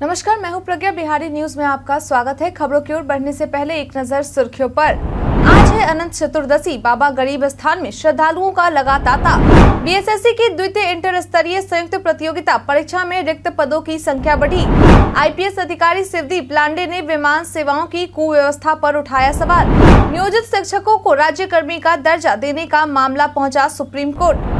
नमस्कार, मैं हूँ प्रज्ञा बिहारी न्यूज़ में आपका स्वागत है। खबरों की ओर बढ़ने से पहले एक नज़र सुर्खियों पर। आज है अनंत चतुर्दशी, बाबा गरीब स्थान में श्रद्धालुओं का लगा तांता बीएसएससी की द्वितीय इंटर स्तरीय संयुक्त प्रतियोगिता, परीक्षा में रिक्त पदों की संख्या बढ़ी। आईपीएस अधिकारी शिवदीप लांडे ने विमान सेवाओं की कुव्यवस्था पर उठाया सवाल। नियोजित शिक्षकों को राज्य कर्मी का दर्जा देने का मामला पहुँचा सुप्रीम कोर्ट।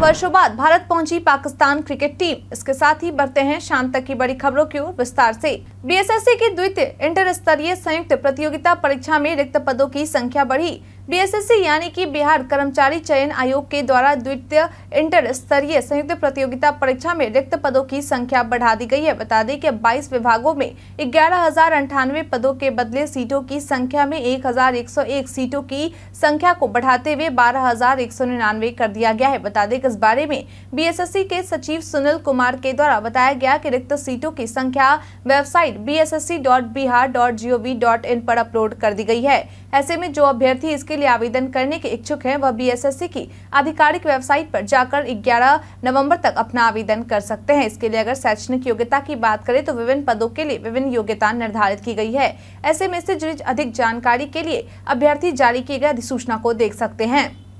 वर्षों बाद भारत पहुँची पाकिस्तान क्रिकेट टीम। इसके साथ ही बढ़ते हैं शाम तक की बड़ी खबरों की ओर विस्तार से। बीएसएससी की द्वितीय इंटर स्तरीय संयुक्त प्रतियोगिता परीक्षा में रिक्त पदों की संख्या बढ़ी। बीएसएससी यानी कि बिहार कर्मचारी चयन आयोग के द्वारा द्वितीय इंटर स्तरीय संयुक्त प्रतियोगिता परीक्षा में रिक्त पदों की संख्या बढ़ा दी गई है। बता दें कि 22 विभागों में ग्यारह पदों के बदले सीटों की संख्या में 1101 सीटों की संख्या को बढ़ाते हुए बारह कर दिया गया है। बता दें कि इस बारे में बीएसएससी के सचिव सुनील कुमार के द्वारा बताया गया कि रिक्त सीटों की संख्या वेबसाइट bssc.bihar.gov.in पर अपलोड कर दी गई है। ऐसे में जो अभ्यर्थी इसके लिए आवेदन करने के इच्छुक हैं, वह बीएसएससी की आधिकारिक वेबसाइट पर जाकर 11 नवंबर तक अपना आवेदन कर सकते हैं। इसके लिए अगर शैक्षणिक योग्यता की बात करें तो विभिन्न पदों के लिए विभिन्न योग्यता निर्धारित की गई है। ऐसे में से जुड़ी अधिक जानकारी के लिए अभ्यर्थी जारी किए गए अधिसूचना को देख सकते हैं।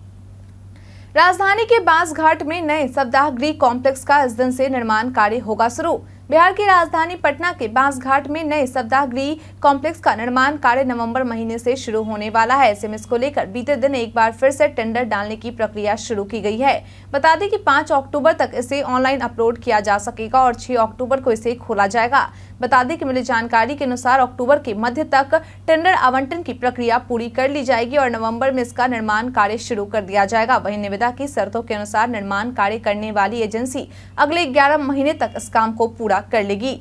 राजधानी के बाँस घाट में नए सप्ताह गृह कॉम्प्लेक्स का इस दिन से निर्माण कार्य होगा शुरू। बिहार की राजधानी पटना के बांसघाट में नए सप्ताह गृह कॉम्प्लेक्स का निर्माण कार्य नवंबर महीने से शुरू होने वाला है। ऐसे में इसको लेकर बीते दिन एक बार फिर से टेंडर डालने की प्रक्रिया शुरू की गई है। बता दें कि 5 अक्टूबर तक इसे ऑनलाइन अपलोड किया जा सकेगा और 6 अक्टूबर को इसे खोला जाएगा। बता दें कि मिली जानकारी के अनुसार अक्टूबर के मध्य तक टेंडर आवंटन की प्रक्रिया पूरी कर ली जाएगी और नवंबर में इसका निर्माण कार्य शुरू कर दिया जाएगा। वहीं निविदा की शर्तों के अनुसार निर्माण कार्य करने वाली एजेंसी अगले ग्यारह महीने तक इस काम को पूरा कर लेगी।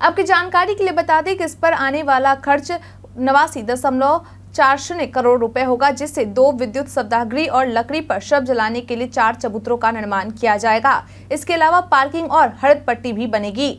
आपकी जानकारी के लिए बता दें कि इस पर आने वाला खर्च नवासी दशमलव चार शून्य करोड़ रुपए होगा, जिससे दो विद्युत सप्ताहगृह और लकड़ी पर शव जलाने के लिए चार चबूतरों का निर्माण किया जाएगा। इसके अलावा पार्किंग और हरित पट्टी भी बनेगी।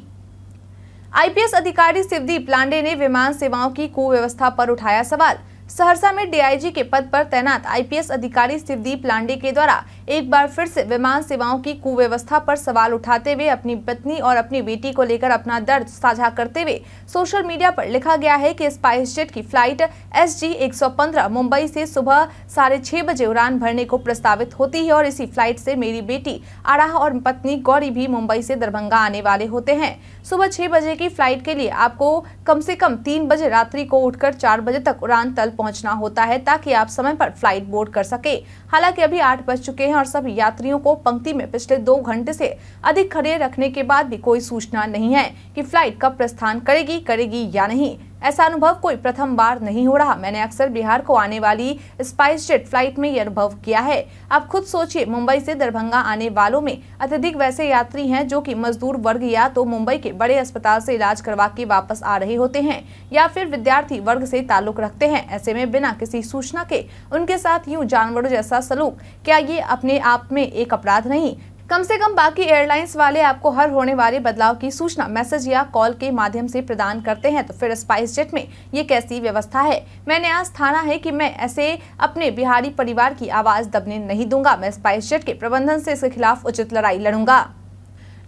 आईपीएस अधिकारी शिवदीप लांडे ने विमान सेवाओं की कुव्यवस्था पर उठाया सवाल। सहरसा में डीआईजी के पद पर तैनात आईपीएस अधिकारी शिवदीप लांडे के द्वारा एक बार फिर से विमान सेवाओं की कुव्यवस्था पर सवाल उठाते हुए अपनी पत्नी और अपनी बेटी को लेकर अपना दर्द साझा करते हुए सोशल मीडिया पर लिखा गया है कि स्पाइस जेट की फ़्लाइट एस जी मुंबई से सुबह साढ़े छह बजे उड़ान भरने को प्रस्तावित होती है और इसी फ़्लाइट से मेरी बेटी आराह और पत्नी गौरी भी मुंबई से दरभंगा आने वाले होते हैं। सुबह छह बजे की फ़्लाइट के लिए आपको कम से कम तीन बजे रात्रि को उठकर चार बजे तक उड़ान तल पहुँचना होता है ताकि आप समय पर फ़्लाइट बोर्ड कर सके। हालाँकि अभी आठ बज चुके हैं और सब यात्रियों को पंक्ति में पिछले दो घंटे से अधिक खड़े रखने के बाद भी कोई सूचना नहीं है कि फ़्लाइट कब प्रस्थान करेगी करेगी या नहीं। ऐसा अनुभव कोई प्रथम बार नहीं हो रहा। मैंने अक्सर बिहार को आने वाली स्पाइस जेट फ़्लाइट में यह अनुभव किया है। आप खुद सोचिए, मुंबई से दरभंगा आने वालों में अत्यधिक वैसे यात्री हैं जो कि मजदूर वर्ग या तो मुंबई के बड़े अस्पताल से इलाज करवा के वापस आ रहे होते हैं, या फिर विद्यार्थी वर्ग से ताल्लुक रखते हैं। ऐसे में बिना किसी सूचना के उनके साथ यूँ जानवरों जैसा सलूक, क्या ये अपने आप में एक अपराध नहीं? कम से कम बाकी एयरलाइंस वाले आपको हर होने वाले बदलाव की सूचना, मैसेज या कॉल के माध्यम से प्रदान करते हैं। तो फिर स्पाइस जेट में ये कैसी व्यवस्था है? मैंने आज थाना है कि मैं ऐसे अपने बिहारी परिवार की आवाज़ दबने नहीं दूँगा। मैं स्पाइस जेट के प्रबंधन से इसके खिलाफ उचित लड़ाई लड़ूँगा।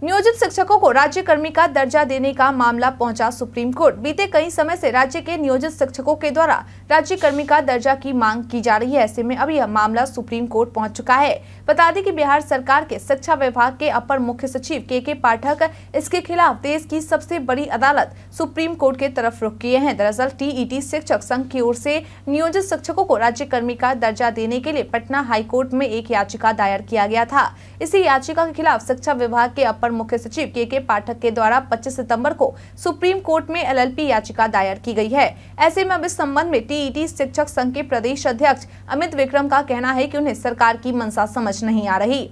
नियोजित शिक्षकों को राज्य कर्मी का दर्जा देने का मामला पहुँचा सुप्रीम कोर्ट। बीते कई समय से राज्य के नियोजित शिक्षकों के द्वारा राज्य कर्मी का दर्जा की मांग की जा रही है। ऐसे में अब यह मामला सुप्रीम कोर्ट पहुँच चुका है। बता दें कि बिहार सरकार के शिक्षा विभाग के अपर मुख्य सचिव के के पाठक इसके खिलाफ देश की सबसे बड़ी अदालत सुप्रीम कोर्ट के तरफ़ रुख किए हैं। दरअसल टीईटी शिक्षक संघ की ओर से नियोजित शिक्षकों को राज्य कर्मी का दर्जा देने के लिए पटना हाईकोर्ट में एक याचिका दायर किया गया था। इसी याचिका के खिलाफ शिक्षा विभाग के अपर मुख्य सचिव के के पाठक के द्वारा 25 सितंबर को सुप्रीम कोर्ट में एलएलपी याचिका दायर की गई है। ऐसे में अब इस संबंध में टीईटी शिक्षक संघ के प्रदेश अध्यक्ष अमित विक्रम का कहना है कि उन्हें सरकार की मंशा समझ नहीं आ रही।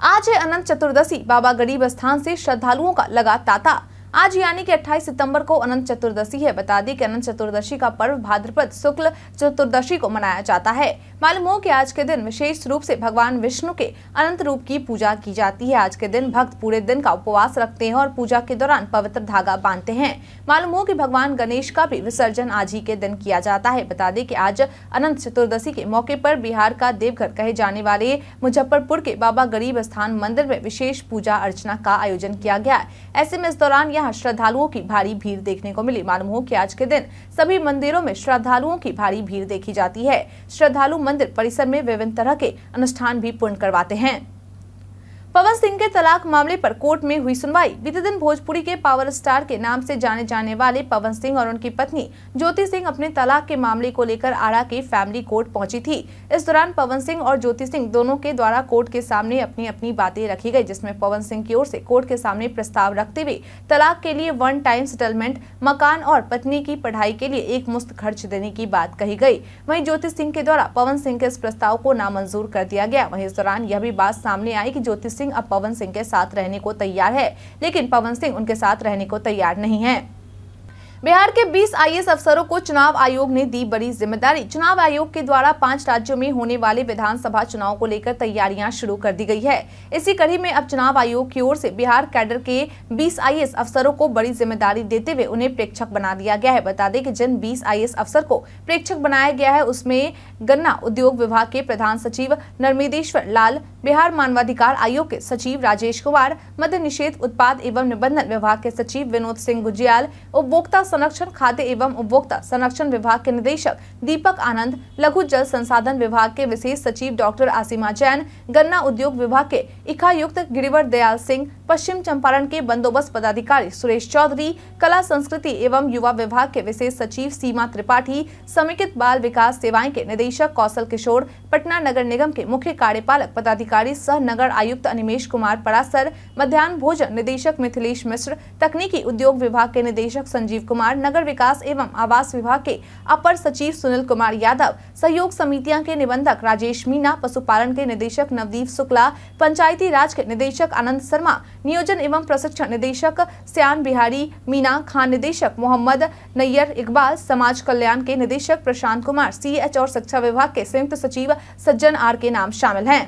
आज है अनंत चतुर्दशी, बाबा गरीब स्थान से श्रद्धालुओं का लगा ताता। आज यानी कि 28 सितंबर को अनंत चतुर्दशी है। बता दें कि अनंत चतुर्दशी का पर्व भाद्रपद शुक्ल चतुर्दशी को मनाया जाता है। मालूम हो कि आज के दिन विशेष रूप से भगवान विष्णु के अनंत रूप की पूजा की जाती है। आज के दिन भक्त पूरे दिन का उपवास रखते हैं और पूजा के दौरान पवित्र धागा बांधते हैं। मालूम हो कि भगवान गणेश का भी विसर्जन आज ही के दिन किया जाता है। बता दें कि आज अनंत चतुर्दशी के मौके पर बिहार का देवघर कहे जाने वाले मुजफ्फरपुर के बाबा गरीब स्थान मंदिर में विशेष पूजा अर्चना का आयोजन किया गया ऐसे में इस दौरान यहाँ श्रद्धालुओं की भारी भीड़ देखने को मिली। मालूम हो कि आज के दिन सभी मंदिरों में श्रद्धालुओं की भारी भीड़ देखी जाती है। श्रद्धालु मंदिर परिसर में विभिन्न तरह के अनुष्ठान भी पूर्ण करवाते हैं। पवन सिंह के तलाक मामले पर कोर्ट में हुई सुनवाई। बीते दिन भोजपुरी के पावर स्टार के नाम से जाने जाने वाले पवन सिंह और उनकी पत्नी ज्योति सिंह अपने तलाक के मामले को लेकर आड़ा के फैमिली कोर्ट पहुँची थी। इस दौरान पवन सिंह और ज्योति सिंह दोनों के द्वारा कोर्ट के सामने अपनी अपनी बातें रखी गई, जिसमें पवन सिंह की ओर से कोर्ट के सामने प्रस्ताव रखते हुए तलाक के लिए वन टाइम सेटलमेंट मकान और पत्नी की पढ़ाई के लिए एक मुश्त खर्च देने की बात कही गई। वहीं ज्योति सिंह के द्वारा पवन सिंह के इस प्रस्ताव को नामंजूर कर दिया गया। वहीं इस दौरान यह भी बात सामने आई की ज्योति सिंह अब पवन सिंह के साथ रहने को तैयार है, लेकिन पवन सिंह उनके साथ रहने को तैयार नहीं है। बिहार के 20 आईएएस अफसरों को चुनाव आयोग ने दी बड़ी ज़िम्मेदारी। चुनाव आयोग के द्वारा पाँच राज्यों में होने वाले विधानसभा चुनाव को लेकर तैयारियाँ शुरू कर दी गई है। इसी कड़ी में अब चुनाव आयोग की ओर से बिहार कैडर के 20 आईएएस अफसरों को बड़ी ज़िम्मेदारी देते हुए उन्हें प्रेक्षक बना दिया गया है। बता दें कि जिन 20 आईएएस अफसर को प्रेक्षक बनाया गया है, उसमें गन्ना उद्योग विभाग के प्रधान सचिव नर्मेदेश्वर लाल, बिहार मानवाधिकार आयोग के सचिव राजेश कुमार, मद्य निषेध उत्पाद एवं निबंधन विभाग के सचिव विनोद सिंह गुजियाल, उपभोक्ता संरक्षण खाद्य एवं उपभोक्ता संरक्षण विभाग के निदेशक दीपक आनंद, लघु जल संसाधन विभाग के विशेष सचिव डॉक्टर आसिमा जैन, गन्ना उद्योग विभाग के इकायुक्त गिरिवर दयाल सिंह, पश्चिम चंपारण के बंदोबस्त पदाधिकारी सुरेश चौधरी, कला, संस्कृति एवं युवा विभाग के विशेष सचिव सीमा त्रिपाठी, समेकित बाल विकास सेवाएँ के निदेशक कौशल किशोर, पटना नगर निगम के मुख्य कार्यपालक पदाधिकारी सह नगर आयुक्त अनिमेश कुमार परासर, मध्यान्ह भोजन निदेशक मिथिलेश मिश्र, तकनीकी उद्योग विभाग के निदेशक संजीव कुमार नगर विकास एवं आवास विभाग के अपर सचिव सुनील कुमार यादव, सहयोग समितियाँ के निबंधक राजेश मीना पशुपालन के निदेशक नवदीप शुक्ला, पंचायती राज के निदेशक आनंद शर्मा, नियोजन एवं प्रशिक्षण निदेशक श्यान बिहारी मीना खान निदेशक मोहम्मद नैयर इकबाल, समाज कल्याण के निदेशक प्रशांत कुमार सीएच और शिक्षा विभाग के संयुक्त सचिव सज्जन आर के नाम शामिल हैं।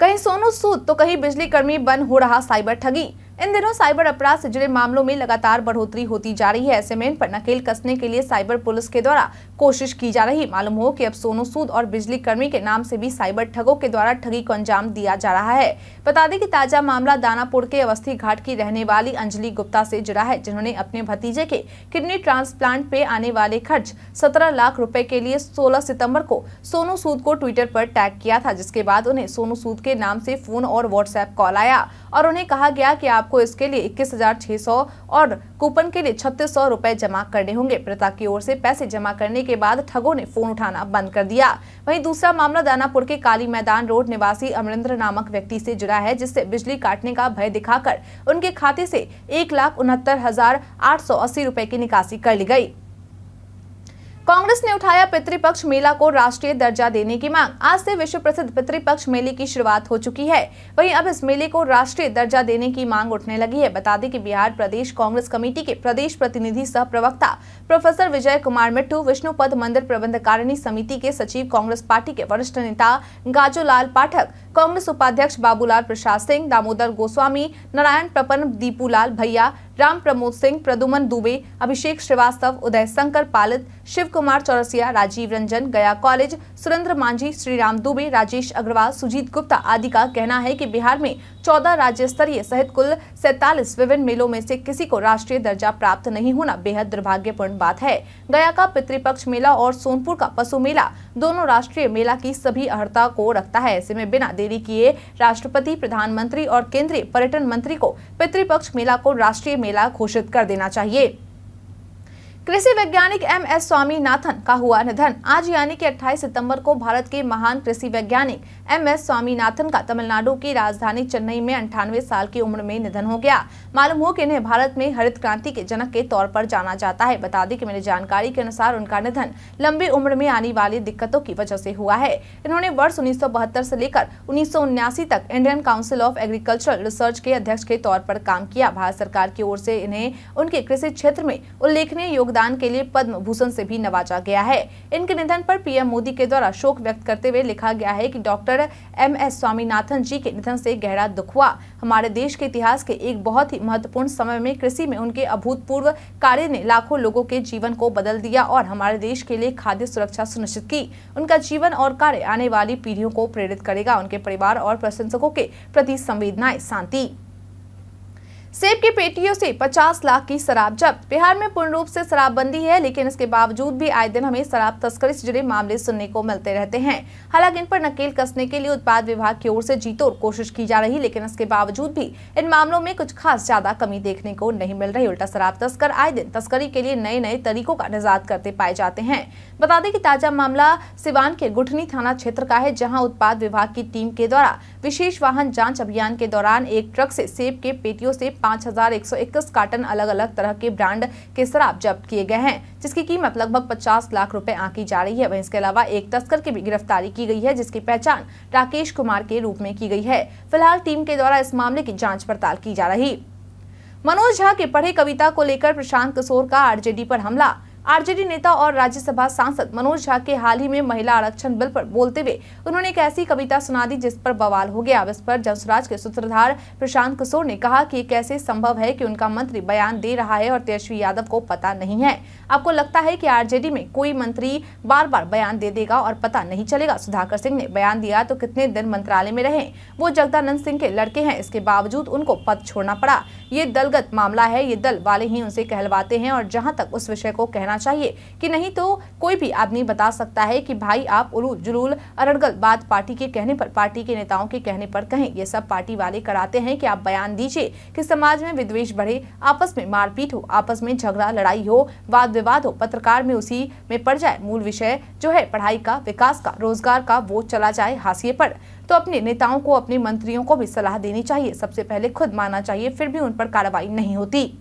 कहीं सोनू सूद तो कहीं बिजली कर्मी बन हो रहा साइबर ठगी। इन दिनों साइबर अपराध से जुड़े मामलों में लगातार बढ़ोतरी होती जा रही है। ऐसे में इन पर नकेल कसने के लिए साइबर पुलिस के द्वारा कोशिश की जा रही। मालूम हो कि अब सोनू सूद और बिजली कर्मी के नाम से भी साइबर ठगों के द्वारा ठगी को अंजाम दिया जा रहा है। बता दें कि ताज़ा मामला दानापुर के अवस्थी घाट की रहने वाली अंजलि गुप्ता से जुड़ा है, जिन्होंने अपने भतीजे के किडनी ट्रांसप्लांट पे आने वाले खर्च सत्रह लाख रूपए के लिए सोलह सितंबर को सोनू सूद को ट्विटर पर टैग किया था, जिसके बाद उन्हें सोनू सूद के नाम से फ़ोन और व्हाट्सएप कॉल आया और उन्हें कहा गया कि आपको इसके लिए इक्कीस और कूपन के लिए छत्तीस रूपए जमा करने होंगे। प्रता की ओर से पैसे जमा करने के बाद ठगों ने फ़ोन उठाना बंद कर दिया। वहीं दूसरा मामला दानापुर के काली मैदान रोड निवासी अमरिंद्र नामक व्यक्ति से जुड़ा है, जिससे बिजली काटने का भय दिखाकर उनके खाते से एक लाख उनहत्तर हज़ार आठ सौ अस्सी रूपए की निकासी कर ली गई कांग्रेस ने उठाया पितृपक्ष मेला को राष्ट्रीय दर्जा देने की मांग। आज से विश्व प्रसिद्ध पितृपक्ष मेले की शुरुआत हो चुकी है। वहीं अब इस मेले को राष्ट्रीय दर्जा देने की मांग उठने लगी है। बता दें कि बिहार प्रदेश कांग्रेस कमेटी के प्रदेश प्रतिनिधि सह प्रवक्ता प्रोफेसर विजय कुमार मिट्टू, विष्णुपद मंदिर प्रबंधकारिणी समिति के सचिव कांग्रेस पार्टी के वरिष्ठ नेता गाजोलाल पाठक कांग्रेस उपाध्यक्ष बाबूलाल प्रसाद सिंह, दामोदर गोस्वामी, नारायण प्रपन दीपूलाल भैया, राम प्रमोद सिंह प्रदुमन दुबे, अभिषेक श्रीवास्तव, उदय शंकर पालित शिव कुमार चौरसिया, राजीव रंजन, गया कॉलेज, सुरेंद्र मांझी, श्रीराम दुबे, राजेश अग्रवाल, सुजीत गुप्ता आदि का कहना है कि बिहार में चौदह राज्य स्तरीय सहित कुल सैतालीस विभिन्न मेलों में से किसी को राष्ट्रीय दर्जा प्राप्त नहीं होना बेहद दुर्भाग्यपूर्ण बात है। गया का पितृपक्ष मेला और सोनपुर का पशु मेला दोनों राष्ट्रीय मेला की सभी अहर्ता को रखता है। ऐसे में बिना किए राष्ट्रपति, प्रधानमंत्री और केंद्रीय पर्यटन मंत्री को पितृपक्ष मेला को राष्ट्रीय मेला घोषित कर देना चाहिए। कृषि वैज्ञानिक एम एस स्वामीनाथन का हुआ निधन। आज यानी कि 28 सितंबर को भारत के महान कृषि वैज्ञानिक एम एस स्वामीनाथन का तमिलनाडु की राजधानी चेन्नई में अंठानवे साल की उम्र में निधन हो गया। मालूम हो कि इन्हें भारत में हरित क्रांति के जनक के तौर पर जाना जाता है। बता दें कि मेरी जानकारी के अनुसार उनका निधन लंबी उम्र में आने वाली दिक्कतों की वजह से हुआ है। इन्होंने वर्ष उन्नीस से लेकर उन्नीस तक Indian council of agricultural research के अध्यक्ष के तौर पर काम किया। भारत सरकार की ओर से इन्हें उनके कृषि क्षेत्र में उल्लेखनीय योगदान योगदान के लिए पद्म भूषण से भी नवाजा गया है। इनके निधन पर पीएम मोदी के द्वारा शोक व्यक्त करते हुए लिखा गया है कि doctor M S Swaminathan ji के निधन से गहरा दुख हुआ। हमारे देश के इतिहास के एक बहुत ही महत्वपूर्ण समय में कृषि में उनके अभूतपूर्व कार्य ने लाखों लोगों के जीवन को बदल दिया और हमारे देश के लिए खाद्य सुरक्षा सुनिश्चित की। उनका जीवन और कार्य आने वाली पीढ़ियों को प्रेरित करेगा। उनके परिवार और प्रशंसकों के प्रति संवेदनाएँ शांति। सेब की पेटियों से 50 लाख की शराब जब्त। बिहार में पूर्ण रूप से शराबबंदी है, लेकिन इसके बावजूद भी आए दिन हमें शराब तस्करी से जुड़े मामले सुनने को मिलते रहते हैं। हालाँकि इन पर नकेल कसने के लिए उत्पाद विभाग की ओर से जीतोड़ कोशिश की जा रही, लेकिन इसके बावजूद भी इन मामलों में कुछ खास ज़्यादा कमी देखने को नहीं मिल रही। उल्टा शराब तस्कर आए दिन तस्करी के लिए नए नए तरीकों का निजात करते पाए जाते हैं। बता दें कि ताज़ा मामला सिवान के गुठनी थाना क्षेत्र का है, जहाँ उत्पाद विभाग की टीम के द्वारा विशेष वाहन जाँच अभियान के दौरान एक ट्रक से सेब के पेटियों से 5,121 कार्टन अलग अलग तरह के ब्रांड के शराब जब्त किए गए हैं जिसकी कीमत लगभग 50 लाख रुपए आंकी जा रही है। वहीं इसके अलावा एक तस्कर की भी गिरफ्तारी की गई है जिसकी पहचान राकेश कुमार के रूप में की गई है। फ़िलहाल टीम के द्वारा इस मामले की जाँच पड़ताल की जा रही। मनोज झा के पढ़े कविता को लेकर प्रशांत किशोर का आरजेडी पर हमला आरजेडी नेता और राज्यसभा सांसद मनोज झा के हाल ही में महिला आरक्षण बिल पर बोलते हुए उन्होंने एक ऐसी कविता सुना दी जिस पर बवाल हो गया। इस पर जनसुराज के सूत्रधार प्रशांत किशोर ने कहा कि कैसे संभव है कि उनका मंत्री बयान दे रहा है और तेजस्वी यादव को पता नहीं है। आपको लगता है कि आरजेडी में कोई मंत्री बार बार बयान दे देगा और पता नहीं चलेगा? सुधाकर सिंह ने बयान दिया तो कितने दिन मंत्रालय में रहे? वो जगदानंद सिंह के लड़के हैं। इसके बावजूद उनको पद छोड़ना पड़ा। ये दलगत मामला है। ये दल वाले ही उनसे कहलवाते हैं और जहाँ तक उस विषय को कहना चाहिए। कि नहीं तो कोई भी आदमी बता सकता है कि भाई आप उलू जुलूल अरड़गल बात पार्टी के कहने पर, पार्टी के नेताओं के कहने पर कहें। ये सब पार्टी वाले कराते हैं कि आप बयान दीजिए कि समाज में विद्वेश बढ़े, आपस में मारपीट हो, आपस में झगड़ा, लड़ाई हो, वाद विवाद हो, पत्रकार में उसी में पड़ जाए। मूल विषय जो है, पढ़ाई का, विकास का, रोज़गार का, वो चला जाए हाशिए पर। तो अपने नेताओं को, अपने मंत्रियों को भी सलाह देनी चाहिए। सबसे पहले खुद मानना चाहिए, फिर भी उन पर कार्रवाई नहीं होती।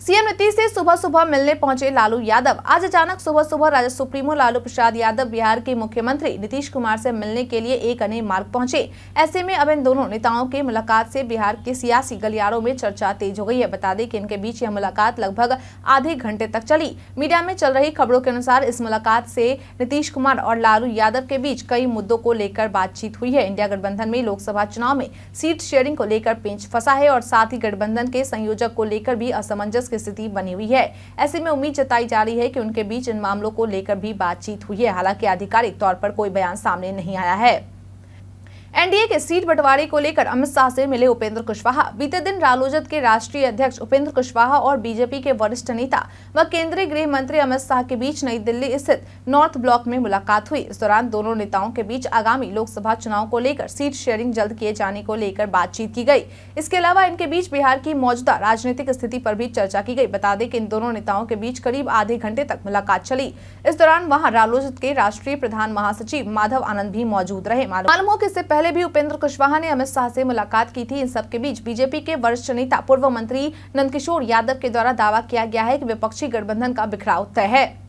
सीएम नीतीश से सुबह सुबह मिलने पहुँचे लालू यादव। आज अचानक सुबह सुबह राजद सुप्रीमो लालू प्रसाद यादव बिहार के मुख्यमंत्री नीतीश कुमार से मिलने के लिए एक अने मार्ग पहुँचे। ऐसे में अब इन दोनों नेताओं के मुलाकात से बिहार के सियासी गलियारों में चर्चा तेज हो गई है। बता दें कि इनके बीच यह मुलाकात लगभग आधे घंटे तक चली। मीडिया में चल रही खबरों के अनुसार इस मुलाकात से नीतीश कुमार और लालू यादव के बीच कई मुद्दों को लेकर बातचीत हुई है। इंडिया गठबंधन में लोकसभा चुनाव में सीट शेयरिंग को लेकर पेंच फंसा है और साथ ही गठबंधन के संयोजक को लेकर भी असमंजस की स्थिति बनी हुई है। ऐसे में उम्मीद जताई जा रही है कि उनके बीच इन मामलों को लेकर भी बातचीत हुई है। हालाँकि आधिकारिक तौर पर कोई बयान सामने नहीं आया है। एनडीए के सीट बंटवारे को लेकर अमित शाह से मिले उपेंद्र कुशवाहा। बीते दिन रालोजद के राष्ट्रीय अध्यक्ष उपेंद्र कुशवाहा और बीजेपी के वरिष्ठ नेता व केंद्रीय गृह मंत्री अमित शाह के बीच नई दिल्ली स्थित नॉर्थ ब्लॉक में मुलाकात हुई। इस दौरान दोनों नेताओं के बीच आगामी लोकसभा चुनाव को लेकर सीट शेयरिंग जल्द किए जाने को लेकर बातचीत की गई। इसके अलावा इनके बीच बिहार की मौजूदा राजनीतिक स्थिति पर भी चर्चा की गई। बता दें कि इन दोनों नेताओं के बीच करीब आधे घंटे तक मुलाकात चली। इस दौरान वहाँ रालोजद के राष्ट्रीय प्रधान महासचिव माधव आनंद भी मौजूद रहे। मालूम हो कि इससे पहले भी उपेंद्र कुशवाहा ने अमित शाह से मुलाकात की थी। इन सबके बीच बीजेपी के वरिष्ठ नेता, पूर्व मंत्री नंदकिशोर यादव के द्वारा दावा किया गया है कि विपक्षी गठबंधन का बिखराव तय है।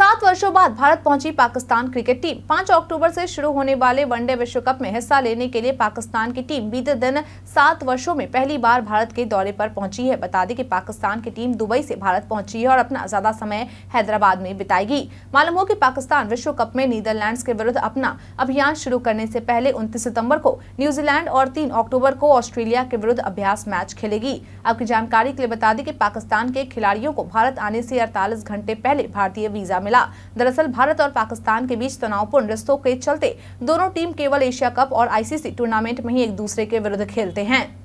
सात वर्षों बाद भारत पहुँची पाकिस्तान क्रिकेट टीम। पाँच अक्टूबर से शुरू होने वाले वनडे विश्व कप में हिस्सा लेने के लिए पाकिस्तान की टीम बीते दिन सात वर्षों में पहली बार भारत के दौरे पर पहुँची है। बता दें कि पाकिस्तान की टीम दुबई से भारत पहुँची है और अपना ज़्यादा समय हैदराबाद में बिताएगी। मालूम हो कि पाकिस्तान विश्व कप में नीदरलैंड के विरुद्ध अपना अभियान शुरू करने से पहले उनतीस सितंबर को न्यूजीलैंड और तीन अक्टूबर को ऑस्ट्रेलिया के विरुद्ध अभ्यास मैच खेलेगी। आपकी जानकारी के लिए बता दें कि पाकिस्तान के खिलाड़ियों को भारत आने से अड़तालीस घंटे पहले भारतीय वीज़ा दरअसल, भारत और पाकिस्तान के बीच तनावपूर्ण रिश्तों के चलते दोनों टीम केवल एशिया कप और आईसीसी टूर्नामेंट में ही एक दूसरे के विरुद्ध खेलते हैं।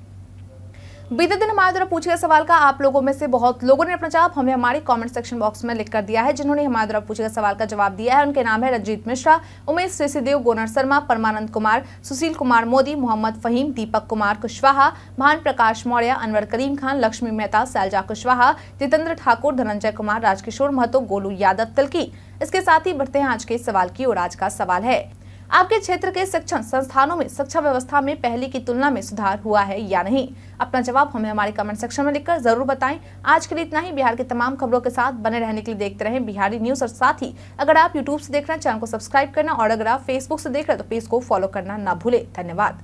बीते दिन हमारे द्वारा पूछे गए सवाल का आप लोगों में से बहुत लोगों ने अपना जवाब हमें हमारे कमेंट सेक्शन बॉक्स में लिख कर दिया है, जिन्होंने हमारे द्वारा पूछे गए सवाल का जवाब दिया है। उनके नाम है रंजीत मिश्रा, उमेश ऋषिदेव गोनर शर्मा, परमानंद कुमार, सुशील कुमार मोदी, मोहम्मद फहीम, दीपक कुमार कुशवाहा, भान प्रकाश मौर्य, अनवर करीम खान, लक्ष्मी मेहता, सैलजा कुशवाहा, जितेंद्र ठाकुर, धनंजय कुमार, राजकिशोर महतो, गोलू यादव तिलकी। इसके साथ ही बढ़ते हैं आज के सवाल की और आज का सवाल है। आपके क्षेत्र के शिक्षण संस्थानों में शिक्षा व्यवस्था में पहले की तुलना में सुधार हुआ है या नहीं? अपना जवाब हमें हमारे कमेंट सेक्शन में लिखकर ज़रूर बताएँ। आज के लिए इतना ही। बिहार के तमाम खबरों के साथ बने रहने के लिए देखते रहें बिहारी न्यूज़ और साथ ही अगर आप यूट्यूब से देख रहे हैं, चैनल को सब्सक्राइब करना और अगर आप फेसबुक से देख रहे हैं तो पेज को फॉलो करना ना भूले। धन्यवाद।